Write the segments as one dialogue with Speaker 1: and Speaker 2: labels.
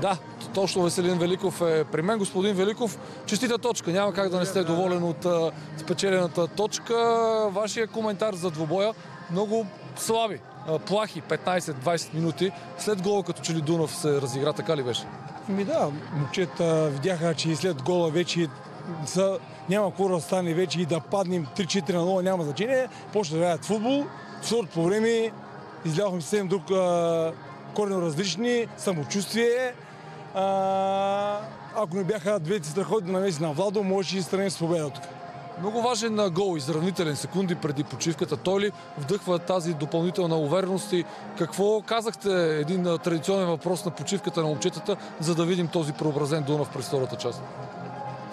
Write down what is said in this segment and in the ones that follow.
Speaker 1: Да, точно Веселин Великов е при мен. Господин Великов, честита точка. Няма как да не сте доволен от спечелената точка. Вашия коментар за двобоя много слаби, плахи 15-20 минути. След гола като че ли Дунав се разигра, така ли беше?
Speaker 2: Ми да, момчета видяха, че и след гола вече са, няма какво да стане вече и да паднем 3-4 на 0, няма значение. Почна да играят футбол. Второто по време излязохме съвсем друг а, коренно различни, самочувствие. А, ако не бяха двете страхотни намеси на Владо, може и страни с победа тук.
Speaker 1: Много важен гол, изравнителен секунди преди почивката. Той ли вдъхва тази допълнителна увереност и какво казахте един традиционен въпрос на почивката на момчетата, за да видим този преобразен Дунав през втората част?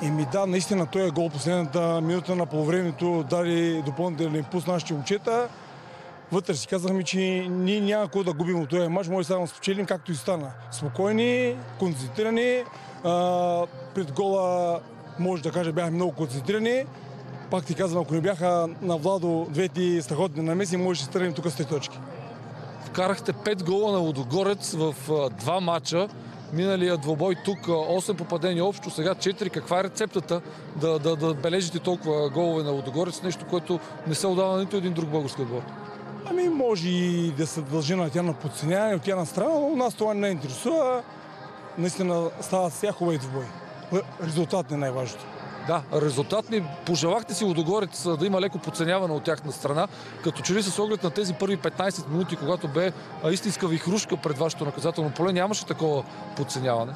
Speaker 2: Еми да, наистина той е гол последната минута на полувремето, даде допълнителен импулс на нашите момчета. Вътре си казахме, че ние няма какво да губим от този матч, може само спечелим както и стана. Спокойни, концентрирани, а, пред гола може да кажа бяхме много концентрирани. Пак ти казвам, ако не бяха на Владо двете страхотни намеси, може да тръгнем тук с тези точки.
Speaker 1: Вкарахте 5 гола на Лодогорец в два матча. Миналия двобой тук 8 попадения общо, сега 4. Каква е рецептата да, да, да бележите толкова голове на Лодогорец? Нещо, което не се отдава на нито един друг български отбор.
Speaker 2: Ами може и да се дължи на тя на подценяване от тяна страна, но нас това не интересува. Наистина стават сега хубави двубои. Резултат не е най-важното.
Speaker 1: Да, резултатни. Пожелахте си Лодогорец да има леко подценяване от тяхна страна, като че ли с оглед на тези първи 15 минути, когато бе истинска вихрушка пред вашето наказателно поле, нямаше такова подценяване.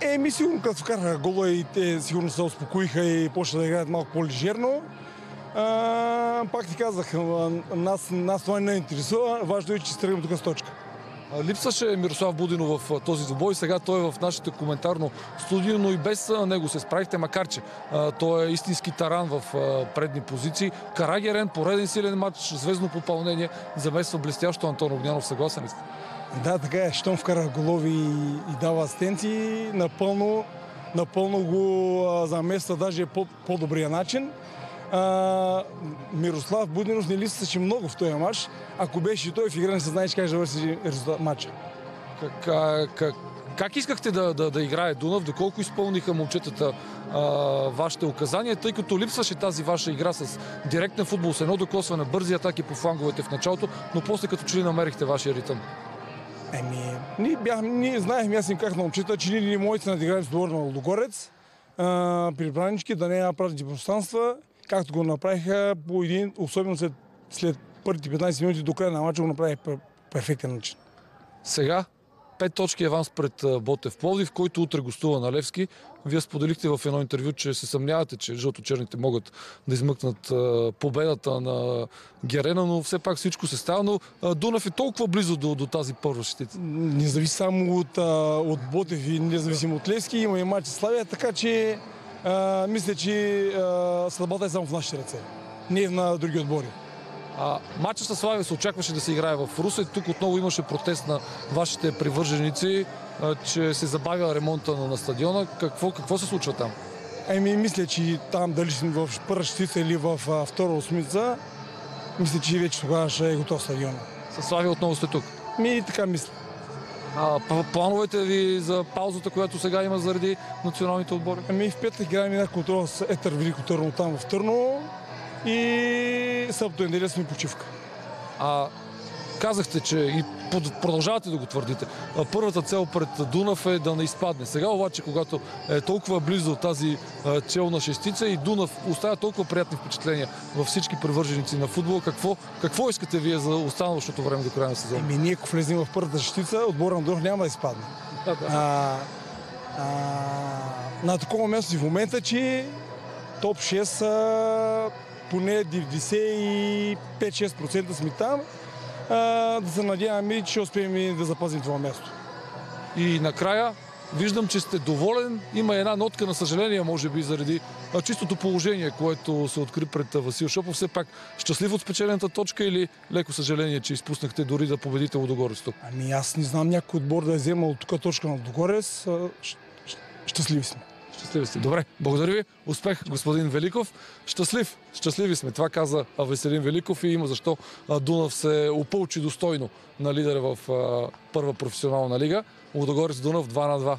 Speaker 2: Еми, сигурно като вкараха гола и те сигурно се успокоиха и почнаха да играят малко по-лежерно. А, пак ти казах, нас, нас това не интересува. Важно е, че се тръгнем тук с точка.
Speaker 1: Липсваше Мирослав Будинов в този двубой. Сега той е в нашето коментарно студио, но и без него се справихте, макар че а, той е истински таран в а, предни позиции. Карагерен, пореден силен матч, звездно попълнение, замества блестящо Антон Огнянов. Съгласен ли сте?
Speaker 2: Да, така е. Щом вкара голови и, и дава асистенции, напълно, напълно го а, замества даже по, по-добрия начин. А, Мирослав Будинов не липсваше много в този матч. Ако беше той в игра, не се знае, че как ще върши резултат матча.
Speaker 1: Как, а, как, как искахте да, да, да играе Дунав? Доколко изпълниха момчетата а, вашите указания, тъй като липсваше тази ваша игра с директен футбол, с едно докосване, бързи атаки по фланговете в началото, но после като че ли намерихте вашия ритъм?
Speaker 2: Еми, ние, бяхме, ние знаехме, аз им казах на момчета, че ние можете да надиграем с на Лудогорец, при бранички, да не направите пространства, както го направиха по един, особено след, след първите 15 минути до края на матча го направиха по перфектен начин.
Speaker 1: Сега пет точки аванс пред Ботев Пловдив, който утре гостува на Левски. Вие споделихте в едно интервю, че се съмнявате, че жълто-черните могат да измъкнат победата на Герена, но все пак всичко се става. Но Дунав е толкова близо до, до тази първа щица.
Speaker 2: Не зависи само от, от Ботев и независимо от Левски, има и матч Славия, така че а, мисля, че а, съдбата е само в нашите ръце, не на други отбори.
Speaker 1: А, матча с Славия се очакваше да се играе в Русе. Тук отново имаше протест на вашите привърженици, а, че се забавя ремонта на, на стадиона. Какво, какво се случва там?
Speaker 2: Ами, мисля, че там дали сме в първа щица или в а, втора осмица, мисля, че вече тогава ще е готов стадион.
Speaker 1: С Славия отново сте тук.
Speaker 2: Ми така мисля.
Speaker 1: Плановете ви за паузата, която сега има заради националните отбори?
Speaker 2: Ами в петък играем една контрола с Етър Велико Търно там в Търно и събота неделя сме почивка.
Speaker 1: А, казахте, че и продължавате да го твърдите. Първата цел пред Дунав е да не изпадне. Сега обаче, когато е толкова близо тази челна шестица и Дунав оставя толкова приятни впечатления във всички привърженици на футбола, какво, какво искате вие за останалото време до края на сезона?
Speaker 2: Еми ние ако влезем в първата щица, отбора на Дунав няма да изпадне. А, а, на такова място и в момента, че топ 6 а, поне 95-6% сме там. Да се надяваме, че успеем и да запазим това място.
Speaker 1: И накрая виждам, че сте доволен. Има една нотка на съжаление, може би, заради чистото положение, което се откри пред Васил Шопов. Все пак щастлив от спечелената точка или леко съжаление, че изпуснахте дори да победите Лодогорец тук?
Speaker 2: Ами аз не знам някой отбор да е вземал тук точка на Догорец. А, щ- щ- Щастливи сме.
Speaker 1: Щастливи сте. Добре, благодаря ви. Успех, господин Великов. Щастлив. Щастливи сме. Това каза Веселин Великов и има защо Дунав се опълчи достойно на лидера в първа професионална лига. Лудогорец Дунав 2 на 2.